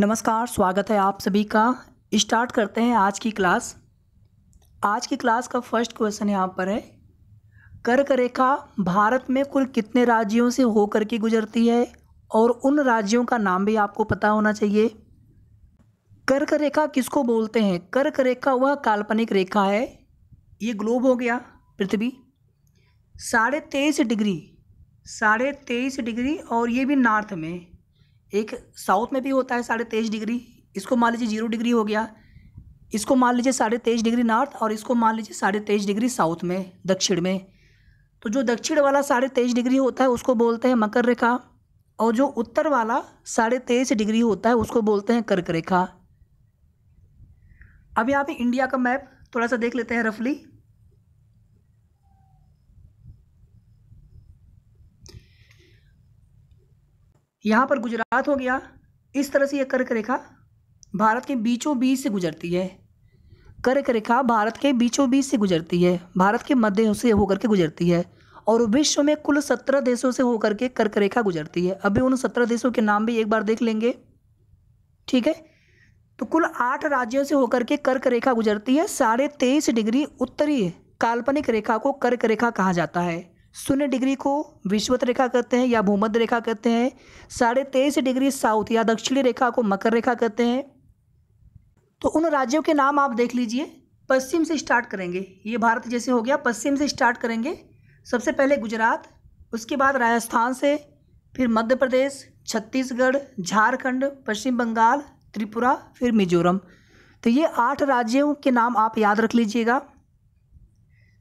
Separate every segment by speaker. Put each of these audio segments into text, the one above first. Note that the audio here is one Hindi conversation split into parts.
Speaker 1: नमस्कार, स्वागत है आप सभी का। स्टार्ट करते हैं आज की क्लास। आज की क्लास का फ़र्स्ट क्वेश्चन यहाँ पर है। कर्क रेखा भारत में कुल कितने राज्यों से होकर के गुजरती है? और उन राज्यों का नाम भी आपको पता होना चाहिए। कर्क रेखा किसको बोलते हैं? कर्क रेखा वह काल्पनिक रेखा है। ये ग्लोब हो गया, पृथ्वी। साढ़े तेईस डिग्री, साढ़े तेईस डिग्री और ये भी नॉर्थ में। एक साउथ में भी होता है साढ़े तेईस डिग्री, इसको मान लीजिए ज़ीरो डिग्री हो गया। इसको मान लीजिए साढ़े तेईस डिग्री नॉर्थ और इसको मान लीजिए साढ़े तेईस डिग्री साउथ में, दक्षिण में। तो जो दक्षिण वाला साढ़े तेईस डिग्री होता है, उसको बोलते हैं मकर रेखा। और जो उत्तर वाला साढ़े तेईस डिग्री होता है, उसको बोलते हैं कर्क रेखा। अब यहाँ पे इंडिया का मैप थोड़ा सा देख लेते हैं रफली। यहाँ पर गुजरात हो गया। इस तरह से यह कर्क रेखा भारत के बीचों बीच से गुजरती है। कर्क रेखा भारत के बीचों बीच से गुजरती है। भारत के मध्य से होकर के गुजरती है और विश्व में कुल सत्रह देशों से होकर के कर्क रेखा गुजरती है। अभी उन सत्रह देशों के नाम भी एक बार देख लेंगे। ठीक है? तो कुल आठ राज्यों से होकर के कर्क रेखा गुजरती है। साढ़े तेईस डिग्री उत्तरी काल्पनिक रेखा को कर्क रेखा कहा जाता है। शून्य डिग्री को विश्वत रेखा कहते हैं या भूमध्य रेखा कहते हैं। साढ़े तेईस डिग्री साउथ या दक्षिणी रेखा को मकर रेखा कहते हैं। तो उन राज्यों के नाम आप देख लीजिए। पश्चिम से स्टार्ट करेंगे। ये भारत जैसे हो गया। पश्चिम से स्टार्ट करेंगे। सबसे पहले गुजरात, उसके बाद राजस्थान से, फिर मध्य प्रदेश, छत्तीसगढ़, झारखंड, पश्चिम बंगाल, त्रिपुरा, फिर मिजोरम। तो ये आठ राज्यों के नाम आप याद रख लीजिएगा।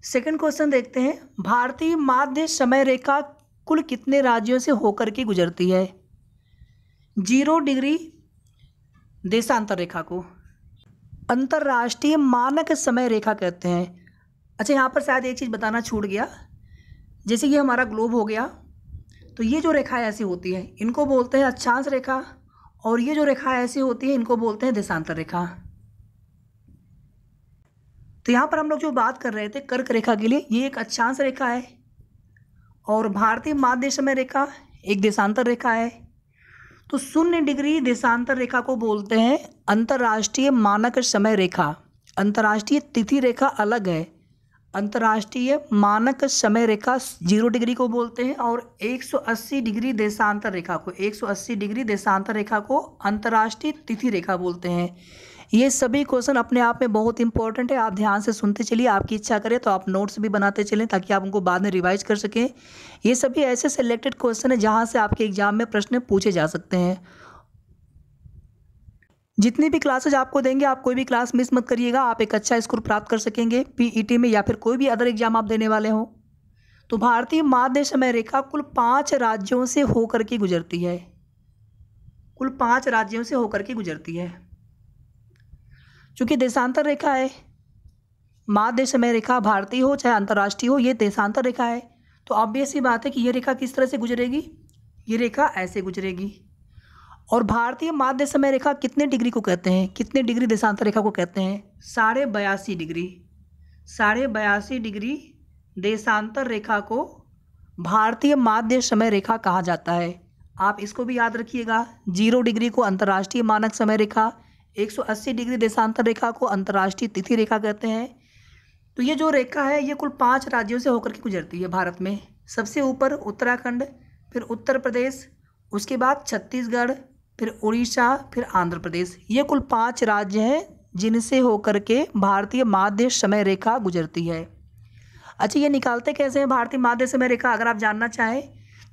Speaker 1: सेकंड क्वेश्चन देखते हैं। भारतीय माध्य समय रेखा कुल कितने राज्यों से होकर के गुजरती है? ज़ीरो डिग्री देशांतर रेखा को। अंतर्राष्ट्रीय मानक समय रेखा कहते हैं। अच्छा यहाँ पर शायद एक चीज़ बताना छूट गया। जैसे कि हमारा ग्लोब हो गया तो ये जो रेखा ऐसी होती है, इनको बोलते हैं अक्षांश रेखा, और ये जो रेखा ऐसी होती है, इनको बोलते हैं देशांतर रेखा। तो यहाँ पर हम लोग जो बात कर रहे थे, कर्क रेखा के लिए, ये एक अक्षांश रेखा है। और भारतीय माध्य समय रेखा, एक देशांतर रेखा है। तो शून्य डिग्री देशांतर रेखा को बोलते हैं अंतर्राष्ट्रीय मानक समय रेखा। अंतर्राष्ट्रीय तिथि रेखा अलग है। अंतर्राष्ट्रीय मानक समय रेखा ज़ीरो डिग्री को बोलते हैं और 180 डिग्री देशांतर रेखा को 180 डिग्री देशांतर रेखा को अंतर्राष्ट्रीय तिथि रेखा बोलते हैं। ये सभी क्वेश्चन अपने आप में बहुत इंपॉर्टेंट है। आप ध्यान से सुनते चलिए, आपकी इच्छा करें तो आप नोट्स भी बनाते चलें ताकि आप उनको बाद में रिवाइज कर सकें। ये सभी ऐसे सेलेक्टेड क्वेश्चन हैं जहाँ से आपके एग्ज़ाम में प्रश्न पूछे जा सकते हैं। जितनी भी क्लासेज आपको देंगे, आप कोई भी क्लास मिस मत करिएगा। आप एक अच्छा स्कोर प्राप्त कर सकेंगे पीईटी में या फिर कोई भी अदर एग्ज़ाम आप देने वाले हों। तो भारतीय माध्य समय रेखा कुल पाँच राज्यों से होकर के गुजरती है। कुल पाँच राज्यों से होकर के गुजरती है। चूँकि देशांतर रेखा है। माध्य समय रेखा भारतीय हो, चाहे अंतर्राष्ट्रीय हो, ये देशांतर रेखा है। तो ऑब्वियस ही बात है कि ये रेखा किस तरह से गुजरेगी? ये रेखा ऐसे गुजरेगी। और भारतीय माध्य समय रेखा कितने डिग्री को कहते हैं? कितने डिग्री देशांतर रेखा को कहते हैं? साढ़े बयासी डिग्री। साढ़े बयासी डिग्री देशांतर रेखा को भारतीय माध्य समय रेखा कहा जाता है। आप इसको भी याद रखिएगा। ज़ीरो डिग्री को अंतर्राष्ट्रीय मानक समय रेखा 180 डिग्री देशांतर रेखा को अंतर्राष्ट्रीय तिथि रेखा कहते हैं। तो ये जो रेखा है, ये कुल पाँच राज्यों से होकर के गुजरती है भारत में। सबसे ऊपर उत्तराखंड, फिर उत्तर प्रदेश, उसके बाद छत्तीसगढ़, फिर उड़ीसा, फिर आंध्र प्रदेश। ये कुल पाँच राज्य हैं जिनसे होकर के भारतीय माध्य समय रेखा गुजरती है। अच्छा ये निकालते कैसे हैं भारतीय माध्य समय रेखा, अगर आप जानना चाहें?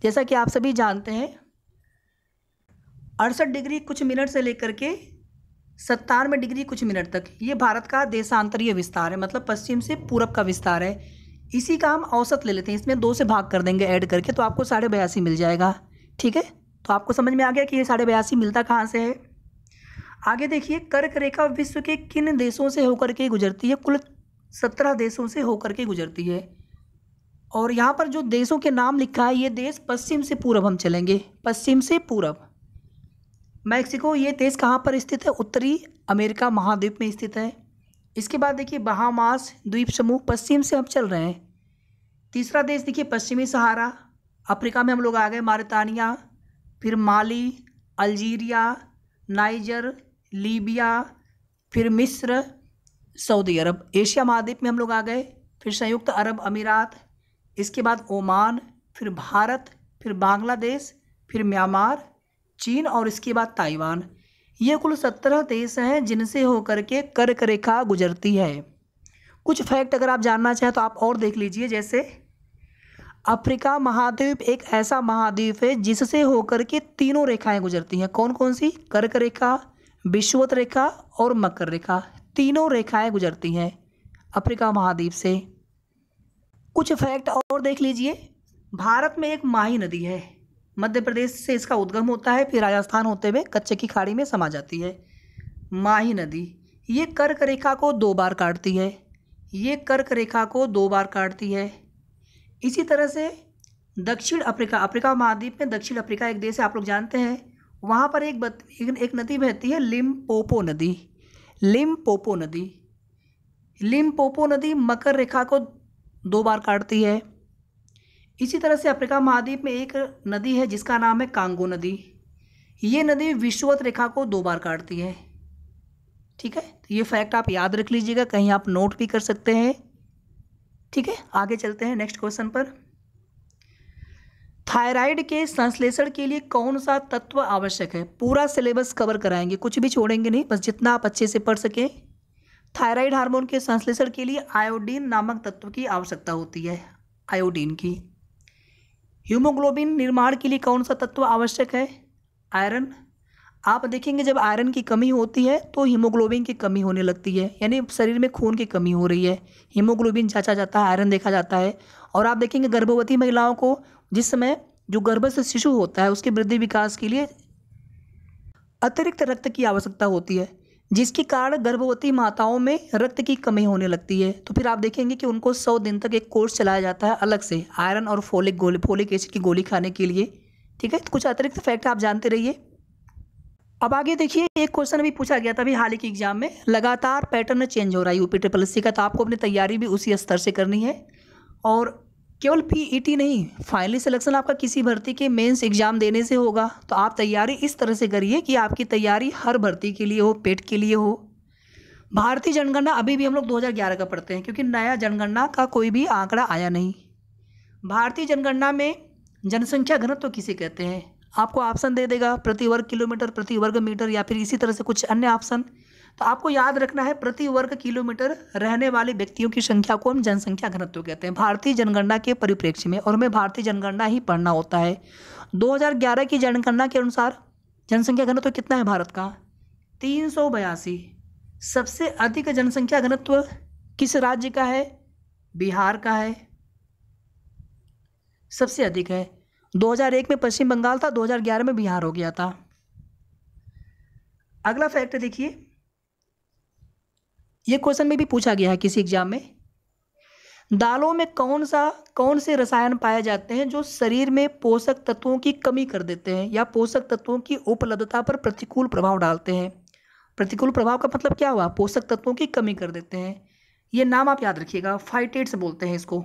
Speaker 1: जैसा कि आप सभी जानते हैं, अड़सठ डिग्री कुछ मिनट से लेकर के सत्तानवे डिग्री कुछ मिनट तक। ये भारत का देशांतरीय विस्तार है मतलब पश्चिम से पूरब का विस्तार है। इसी का हम औसत ले लेते हैं, इसमें दो से भाग कर देंगे ऐड करके तो आपको साढ़े बयासी मिल जाएगा। ठीक है? तो आपको समझ में आ गया कि ये साढ़े बयासी मिलता कहाँ से है? आगे देखिए, कर्क रेखा विश्व के किन देशों से होकर के गुजरती है? कुल सत्रह देशों से होकर के गुजरती है। और यहाँ पर जो देशों के नाम लिखा है, ये देश पश्चिम से पूरब हम चलेंगे। पश्चिम से पूरब। मैक्सिको, ये देश कहाँ पर स्थित है? उत्तरी अमेरिका महाद्वीप में स्थित है। इसके बाद देखिए, बहामास द्वीप समूह पश्चिम से हम चल रहे हैं। तीसरा देश देखिए, पश्चिमी सहारा। अफ्रीका में हम लोग आ गए, मारितानिया, फिर माली, अल्जीरिया, नाइजर, लीबिया, फिर मिस्र, सऊदी अरब। एशिया महाद्वीप में हम लोग आ गए, फिर संयुक्त अरब अमीरात, इसके बाद ओमान, फिर भारत, फिर बांग्लादेश, फिर म्यांमार चीन और इसके बाद ताइवान। ये कुल सत्रह देश हैं जिनसे होकर के कर्क रेखा गुजरती है। कुछ फैक्ट अगर आप जानना चाहें तो आप और देख लीजिए, जैसे अफ्रीका महाद्वीप एक ऐसा महाद्वीप है जिससे होकर के तीनों रेखाएँ गुजरती हैं। कौन कौन सी? कर्क रेखा विश्वत रेखा और मकर रेखा। तीनों रेखाएँ गुजरती हैं अफ्रीका महाद्वीप से। कुछ फैक्ट और देख लीजिए। भारत में एक माही नदी है। मध्य प्रदेश से इसका उद्गम होता है फिर राजस्थान होते हुए कच्चे की खाड़ी में समा जाती है। माही नदी ये कर्क रेखा को दो बार काटती है। ये कर्क रेखा को दो बार काटती है। इसी तरह से दक्षिण अफ्रीका अफ्रीका महाद्वीप में दक्षिण अफ्रीका एक देश है आप लोग जानते हैं। वहाँ पर एक बत, एक, एक नदी बहती है लिम पोपो नदी। लिम पोपो नदी लिम पोपो नदी मकर रेखा को दो बार काटती है। इसी तरह से अफ्रीका महाद्वीप में एक नदी है, जिसका नाम है कांगो नदी। ये नदी विश्ववत रेखा को दो बार काटती है। ठीक है? तो ये फैक्ट आप याद रख लीजिएगा, कहीं आप नोट भी कर सकते हैं। ठीक है? आगे चलते हैं नेक्स्ट क्वेश्चन पर। थायराइड के संश्लेषण के लिए कौन सा तत्व आवश्यक है? पूरा सिलेबस कवर कराएँगे, कुछ भी छोड़ेंगे नहीं, बस जितना आप अच्छे से पढ़ सकें। थायराइड हार्मोन के संश्लेषण के लिए आयोडीन नामक तत्व की आवश्यकता होती है आयोडीन की। हीमोग्लोबिन निर्माण के लिए कौन सा तत्व आवश्यक है? आयरन। आप देखेंगे जब आयरन की कमी होती है तो हीमोग्लोबिन की कमी होने लगती है, यानी शरीर में खून की कमी हो रही है। हीमोग्लोबिन जांचा जाता है, आयरन देखा जाता है। और आप देखेंगे गर्भवती महिलाओं को, जिस समय जो गर्भस्थ शिशु होता है, उसके वृद्धि विकास के लिए अतिरिक्त रक्त की आवश्यकता होती है। जिसके कारण गर्भवती माताओं में रक्त की कमी होने लगती है। तो फिर आप देखेंगे कि उनको सौ दिन तक एक कोर्स चलाया जाता है अलग से, आयरन और फोलिक गोली, फोलिक एसिड की गोली खाने के लिए। ठीक है? तो कुछ अतिरिक्त फैक्ट आप जानते रहिए। अब आगे देखिए, एक क्वेश्चन अभी पूछा गया था अभी हाल ही के एग्ज़ाम में। लगातार पैटर्न चेंज हो रहा है, यूपी ट्रिपल एस का तो आपको अपनी तैयारी भी उसी स्तर से करनी है। और केवल पीईटी e नहीं फाइनली सिलेक्शन आपका किसी भर्ती के मेंस एग्ज़ाम देने से होगा। तो आप तैयारी इस तरह से करिए कि आपकी तैयारी हर भर्ती के लिए हो, पेट के लिए हो। भारतीय जनगणना अभी भी हम लोग 2011 का पढ़ते हैं, क्योंकि नया जनगणना का कोई भी आंकड़ा आया नहीं। भारतीय जनगणना में जनसंख्या घनत्व तो किसे कहते हैं? आपको ऑप्शन दे देगा, प्रति वर्ग किलोमीटर, प्रति वर्ग मीटर, या फिर इसी तरह से कुछ अन्य ऑप्शन तो आपको याद रखना है, प्रति वर्ग किलोमीटर रहने वाले व्यक्तियों की संख्या को हम जनसंख्या घनत्व कहते हैं। भारतीय जनगणना के परिप्रेक्ष्य में, और हमें भारतीय जनगणना ही पढ़ना होता है। 2011 की जनगणना के अनुसार जनसंख्या घनत्व कितना है भारत का? तीन सौ बयासी। सबसे अधिक जनसंख्या घनत्व किस राज्य का है? बिहार का है। सबसे अधिक है। 2001 में पश्चिम बंगाल था 2011 में बिहार हो गया था। अगला फैक्ट देखिए। ये क्वेश्चन में भी पूछा गया है किसी एग्ज़ाम में। दालों में कौन सा, कौन से रसायन पाए जाते हैं जो शरीर में पोषक तत्वों की कमी कर देते हैं या पोषक तत्वों की उपलब्धता पर प्रतिकूल प्रभाव डालते हैं? प्रतिकूल प्रभाव का मतलब क्या हुआ? पोषक तत्वों की कमी कर देते हैं। ये नाम आप याद रखिएगा। फाइटेट्स बोलते हैं इसको।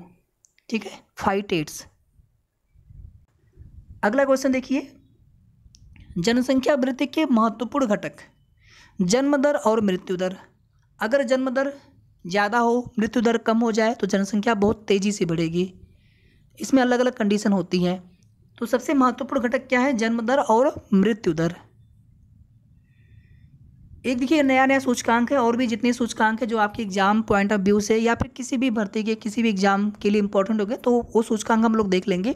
Speaker 1: ठीक है? फाइटेट्स अगला क्वेश्चन देखिए। जनसंख्या वृद्धि के महत्वपूर्ण घटक। जन्म दर और मृत्यु दर। अगर जन्म दर ज़्यादा हो, मृत्यु दर कम हो जाए तो जनसंख्या बहुत तेज़ी से बढ़ेगी। इसमें अलग अलग कंडीशन होती हैं। तो सबसे महत्वपूर्ण घटक क्या है? जन्म दर और मृत्यु दर। एक देखिए नया नया सूचकांक है, और भी जितने सूचकांक है जो आपके एग्ज़ाम पॉइंट ऑफ़ व्यू से या फिर किसी भी भर्ती के, किसी भी एग्ज़ाम के लिए इंपॉर्टेंट हो गए तो वो सूचकांक हम लोग देख लेंगे।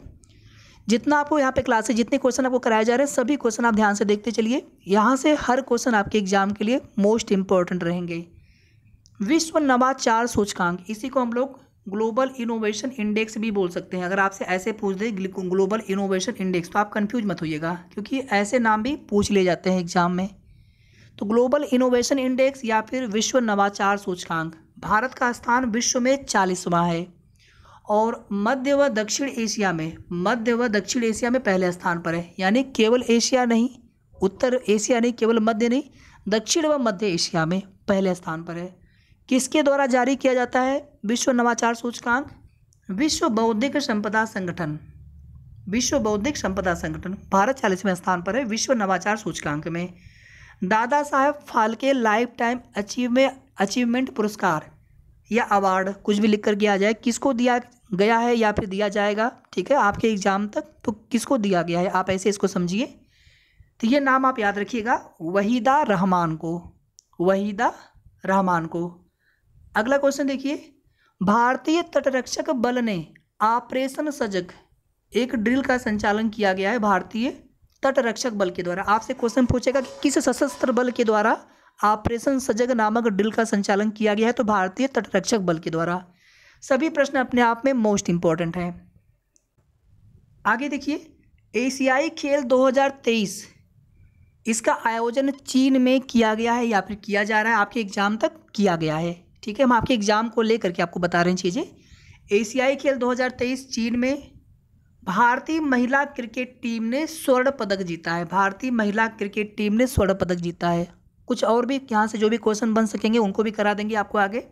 Speaker 1: जितना आपको यहाँ पे क्लासेस जितने क्वेश्चन आपको कराए जा रहे हैं, सभी क्वेश्चन आप ध्यान से देखते चलिए। यहाँ से हर क्वेश्चन आपके एग्ज़ाम के लिए मोस्ट इंपॉर्टेंट रहेंगे। विश्व नवाचार सूचकांक, इसी को हम लोग ग्लोबल इनोवेशन इंडेक्स भी बोल सकते हैं। अगर आपसे ऐसे पूछ दे ग्लोबल इनोवेशन इंडेक्स तो आप कंफ्यूज मत होइएगा, क्योंकि ऐसे नाम भी पूछ लिए जाते हैं एग्ज़ाम में। तो ग्लोबल इनोवेशन इंडेक्स या फिर विश्व नवाचार सूचकांक, भारत का स्थान विश्व में चालीसवां है और मध्य व दक्षिण एशिया में, मध्य व दक्षिण एशिया में पहले स्थान पर है, यानी केवल एशिया नहीं, उत्तर एशिया नहीं, केवल मध्य नहीं, दक्षिण व मध्य एशिया में पहले स्थान पर है। किसके द्वारा जारी किया जाता है? विश्व नवाचार सूचकांक, विश्व बौद्धिक संपदा संगठन, विश्व बौद्धिक संपदा संगठन, भारत चालीसवें स्थान पर है, विश्व नवाचार सूचकांक में। Dadasaheb Phalke lifetime achievement achievement पुरस्कार या अवार्ड, कुछ भी लिख कर आ जाए, किसको दिया गया है या फिर दिया जाएगा? ठीक है, आपके एग्ज़ाम तक तो किसको दिया गया है? आप ऐसे इसको समझिए। तो ये नाम आप याद रखिएगा, वहीदा रहमान को, वहीदा रहमान को। अगला क्वेश्चन देखिए। भारतीय तटरक्षक बल ने ऑपरेशन सजग, एक ड्रिल का संचालन किया गया है भारतीय तटरक्षक बल के द्वारा। आपसे क्वेश्चन पूछेगा कि किस सशस्त्र बल के द्वारा ऑपरेशन सजग नामक ड्रिल का संचालन किया गया है तो भारतीय तटरक्षक बल के द्वारा। सभी प्रश्न अपने आप में मोस्ट इंपॉर्टेंट हैं। आगे देखिए, एशियाई खेल 2023 इसका आयोजन चीन में किया गया है या फिर किया जा रहा है? आपके एग्ज़ाम तक किया गया है। ठीक है, हम आपके एग्ज़ाम को लेकर के आपको बता रहे हैं चीज़ें। एशियाई खेल 2023 चीन में भारतीय महिला क्रिकेट टीम ने स्वर्ण पदक जीता है। भारतीय महिला क्रिकेट टीम ने स्वर्ण पदक जीता है। कुछ और भी, यहाँ से जो भी क्वेश्चन बन सकेंगे, उनको भी करा देंगे आपको आगे।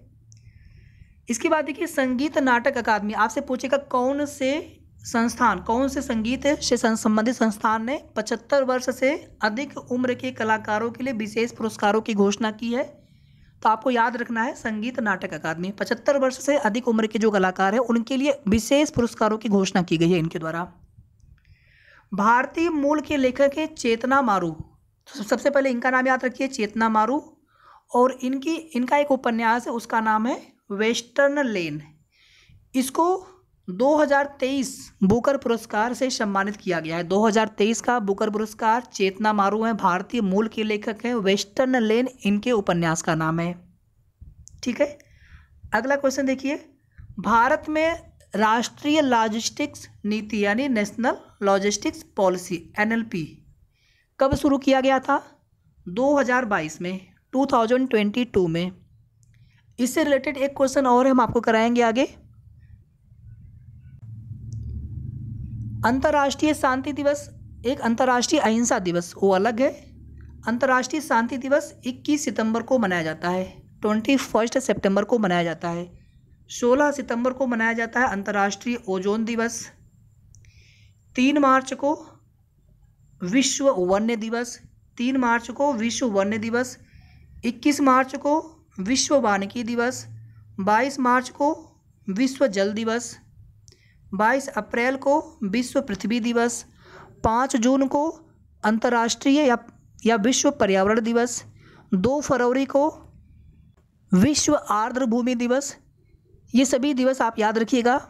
Speaker 1: इसके बाद देखिए, संगीत नाटक अकादमी। आपसे पूछेगा, कौन से संस्थान, कौन से संगीत से संबंधित संस्थान ने पचहत्तर वर्ष से अधिक उम्र के कलाकारों के लिए विशेष पुरस्कारों की घोषणा की है? तो आपको याद रखना है, संगीत नाटक अकादमी। पचहत्तर वर्ष से अधिक उम्र के जो कलाकार हैं, उनके लिए विशेष पुरस्कारों की घोषणा की गई है इनके द्वारा। भारतीय मूल के लेखक है चेतना मारू। तो सबसे पहले इनका नाम याद रखिए, चेतना मारू। और इनकी, इनका एक उपन्यास है, उसका नाम है वेस्टर्न लेन। इसको 2023 बुकर पुरस्कार से सम्मानित किया गया है। 2023 का बुकर पुरस्कार चेतना मारू है, भारतीय मूल के लेखक हैं, वेस्टर्न लेन इनके उपन्यास का नाम है। ठीक है? अगला क्वेश्चन देखिए। भारत में राष्ट्रीय लॉजिस्टिक्स नीति यानी नेशनल लॉजिस्टिक्स पॉलिसी एनएलपी कब शुरू किया गया था? 2022 में 2022 में। इससे रिलेटेड एक क्वेश्चन और हम आपको कराएँगे आगे। अंतर्राष्ट्रीय शांति दिवस, एक अंतर्राष्ट्रीय अहिंसा दिवस, वो अलग है। अंतर्राष्ट्रीय शांति दिवस 21 सितंबर को मनाया जाता है, ट्वेंटी फ़र्स्ट सेप्टेम्बर को मनाया जाता है 16 सितंबर को मनाया जाता है अंतर्राष्ट्रीय ओजोन दिवस, तीन मार्च को विश्व वन्य दिवस, तीन मार्च को विश्व वन्य दिवस, इक्कीस मार्च को विश्व वानिकी दिवस, बाईस मार्च को विश्व जल दिवस बाईस अप्रैल को विश्व पृथ्वी दिवस, पाँच जून को अंतर्राष्ट्रीय या या विश्व पर्यावरण दिवस, दो फरवरी को विश्व आर्द्र भूमि दिवस। ये सभी दिवस आप याद रखिएगा।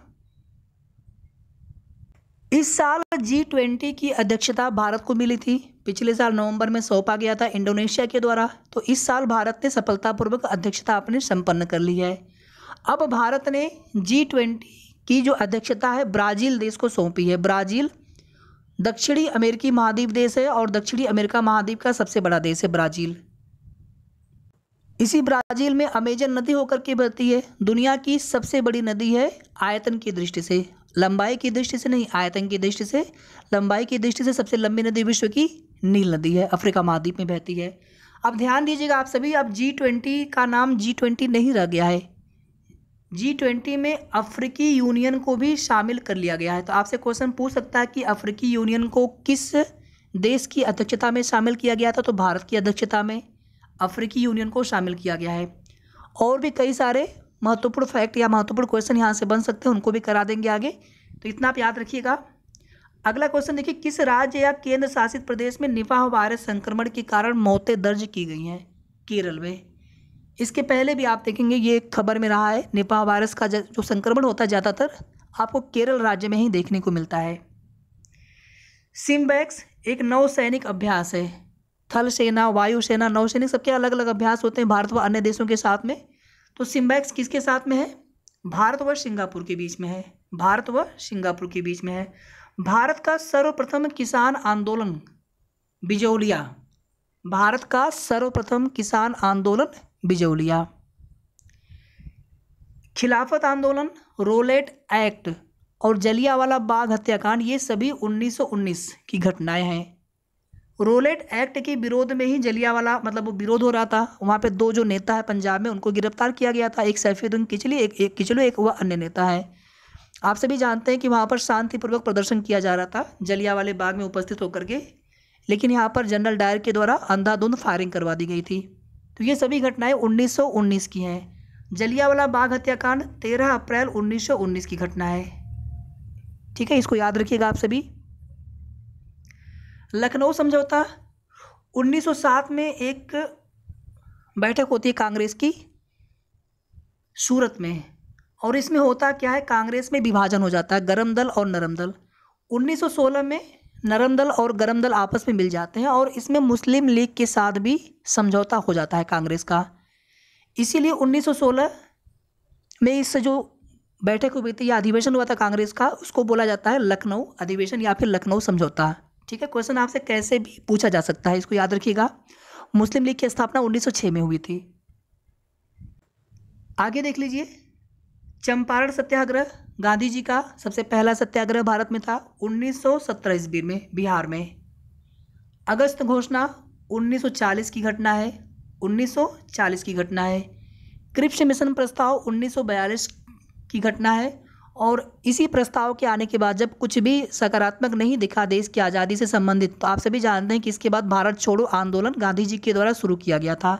Speaker 1: इस साल जी ट्वेंटी की अध्यक्षता भारत को मिली थी। पिछले साल नवंबर में सौंपा गया था इंडोनेशिया के द्वारा। तो इस साल भारत ने सफलतापूर्वक अध्यक्षता अपने संपन्न कर ली है। अब भारत ने जी ट्वेंटी की जो अध्यक्षता है, ब्राज़ील देश को सौंपी है। ब्राज़ील दक्षिणी अमेरिकी महाद्वीप देश है और दक्षिणी अमेरिका महाद्वीप का सबसे बड़ा देश है ब्राज़ील। इसी ब्राज़ील में अमेजन नदी होकर के बहती है। दुनिया की सबसे बड़ी नदी है आयतन की दृष्टि से। लंबाई की दृष्टि से नहीं, आयतन की दृष्टि से। लंबाई की दृष्टि से सबसे लंबी नदी विश्व की नील नदी है, अफ्रीका महाद्वीप में बहती है। अब ध्यान दीजिएगा आप सभी, अब जी ट्वेंटी का नाम जी ट्वेंटी नहीं रह गया है। जी ट्वेंटी में अफ्रीकी यूनियन को भी शामिल कर लिया गया है। तो आपसे क्वेश्चन पूछ सकता है कि अफ्रीकी यूनियन को किस देश की अध्यक्षता में शामिल किया गया था? तो भारत की अध्यक्षता में अफ्रीकी यूनियन को शामिल किया गया है। और भी कई सारे महत्वपूर्ण फैक्ट या महत्वपूर्ण क्वेश्चन यहाँ से बन सकते हैं, उनको भी करा देंगे आगे। तो इतना आप याद रखिएगा। अगला क्वेश्चन देखिए, किस राज्य या केंद्र शासित प्रदेश में निफा वायरस संक्रमण के कारण मौतें दर्ज की गई हैं? केरल में। इसके पहले भी आप देखेंगे, ये खबर में रहा है, निपा वायरस का जो संक्रमण होता है ज़्यादातर, आपको केरल राज्य में ही देखने को मिलता है। सिम्बैक्स एक नौसैनिक अभ्यास है। थल सेना वायुसेना नौसैनिक सबके अलग अलग अभ्यास होते हैं भारत व अन्य देशों के साथ में। तो सिम्बैक्स किसके साथ में है? भारत व सिंगापुर के बीच में है। भारत व सिंगापुर के बीच में है। भारत का सर्वप्रथम किसान आंदोलन, बिजौलिया। भारत का सर्वप्रथम किसान आंदोलन बिजौलिया। खिलाफत आंदोलन, रोलेट एक्ट और जलियावाला बाग हत्याकांड, ये सभी 1919 की घटनाएँ हैं। रोलेट एक्ट के विरोध में ही जलियावाला मतलब वो विरोध हो रहा था। वहाँ पे दो जो नेता है पंजाब में, उनको गिरफ़्तार किया गया था, एक सैफुद्दीन किचली, एक एक किचलू, एक वह अन्य नेता है। आप सभी जानते हैं कि वहाँ पर शांतिपूर्वक प्रदर्शन किया जा रहा था, जलियावाले बाग में उपस्थित होकर के। लेकिन यहाँ पर जनरल डायर के द्वारा अंधाधुंध फायरिंग करवा दी गई थी। तो ये सभी घटनाएँ 1919 की हैं। जलियावाला बाग हत्याकांड 13 अप्रैल 1919 की घटना है। ठीक है, इसको याद रखिएगा आप सभी। लखनऊ समझौता 1907 में एक बैठक होती है कांग्रेस की, सूरत में। और इसमें होता क्या है, कांग्रेस में विभाजन हो जाता है, गरम दल और नरम दल। 1916 में नरम दल और गरम दल आपस में मिल जाते हैं और इसमें मुस्लिम लीग के साथ भी समझौता हो जाता है कांग्रेस का। इसीलिए 1916 में इस जो बैठक हुई थी, या अधिवेशन हुआ था कांग्रेस का, उसको बोला जाता है लखनऊ अधिवेशन या फिर लखनऊ समझौता। ठीक है, क्वेश्चन आपसे कैसे भी पूछा जा सकता है, इसको याद रखिएगा। मुस्लिम लीग की स्थापना 1906 में हुई थी। आगे देख लीजिए। चंपारण सत्याग्रह गांधी जी का सबसे पहला सत्याग्रह भारत में था 1917 ईस्वी में बिहार में। अगस्त घोषणा 1940 की घटना है 1940 की घटना है। क्रिप्स मिशन प्रस्ताव 1942 की घटना है और इसी प्रस्ताव के आने के बाद जब कुछ भी सकारात्मक नहीं दिखा देश की आज़ादी से संबंधित तो आप सभी जानते हैं कि इसके बाद भारत छोड़ो आंदोलन गांधी जी के द्वारा शुरू किया गया था।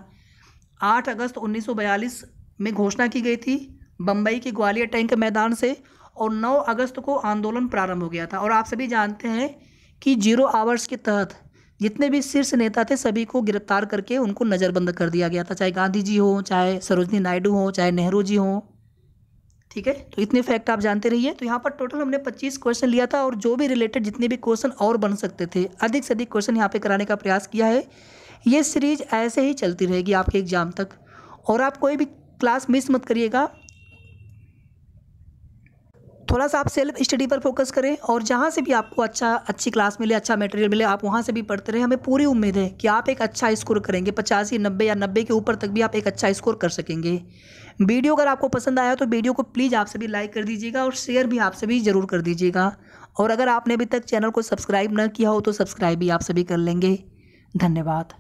Speaker 1: 8 अगस्त 1942 में घोषणा की गई थी बम्बई के ग्वालियर टैंक मैदान से और 9 अगस्त को आंदोलन प्रारंभ हो गया था। और आप सभी जानते हैं कि ज़ीरो आवर्स के तहत जितने भी शीर्ष नेता थे, सभी को गिरफ़्तार करके उनको नज़रबंद कर दिया गया था। चाहे गांधी जी हो, चाहे सरोजनी नायडू हो, चाहे नेहरू जी हो। ठीक है? तो इतने फैक्ट आप जानते रहिए। तो यहाँ पर टोटल हमने 25 क्वेश्चन लिया था और जो भी रिलेटेड जितने भी क्वेश्चन और बन सकते थे, अधिक से अधिक क्वेश्चन यहाँ पे कराने का प्रयास किया है। ये सीरीज़ ऐसे ही चलती रहेगी आपके एग्ज़ाम तक। और आप कोई भी क्लास मिस मत करिएगा। थोड़ा सा आप सेल्फ स्टडी पर फोकस करें और जहाँ से भी आपको अच्छा अच्छी क्लास मिले अच्छा मटेरियल मिले, आप वहाँ से भी पढ़ते रहें। हमें पूरी उम्मीद है कि आप एक अच्छा स्कोर करेंगे। पचासी, नब्बे या नब्बे के ऊपर तक भी आप एक अच्छा स्कोर कर सकेंगे। वीडियो अगर आपको पसंद आया तो वीडियो को प्लीज़ आप सभी लाइक कर दीजिएगा और शेयर भी आप सभी ज़रूर कर दीजिएगा। और अगर आपने अभी तक चैनल को सब्सक्राइब न किया हो तो सब्सक्राइब भी आप सभी कर लेंगे। धन्यवाद।